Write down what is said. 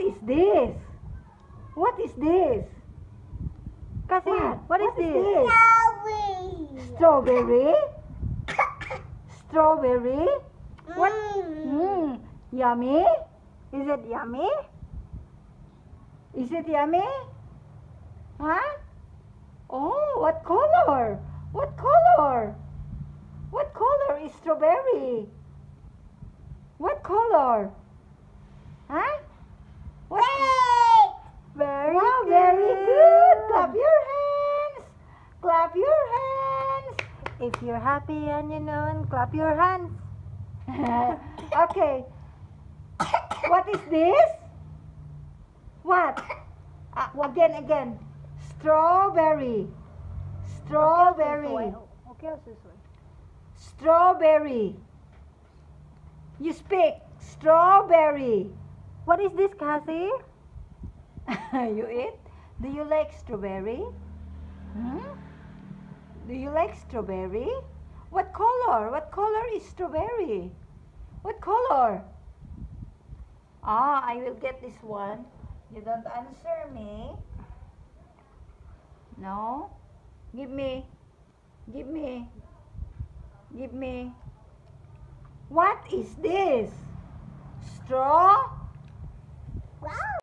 is this? What is this? Cassie, what is this? Strawberry? Strawberry? What? Mm, yummy? Is it yummy? Is it yummy? Huh? Oh, what color? What color? What color is strawberry? What color? Huh? What? Very wow, good. very good. Clap your hands. Clap your hands. If you're happy and you know, and clap your hands. okay. What is this? What? Uh, again, again. Strawberry. Strawberry. Strawberry. You speak. Strawberry. What is this, Cassie? you eat? Do you like strawberry? Hmm? Do you like strawberry? What color? What color is strawberry? What color? Ah, I will get this one. You don't answer me. No? Give me. Give me. Give me. What is this? Straw?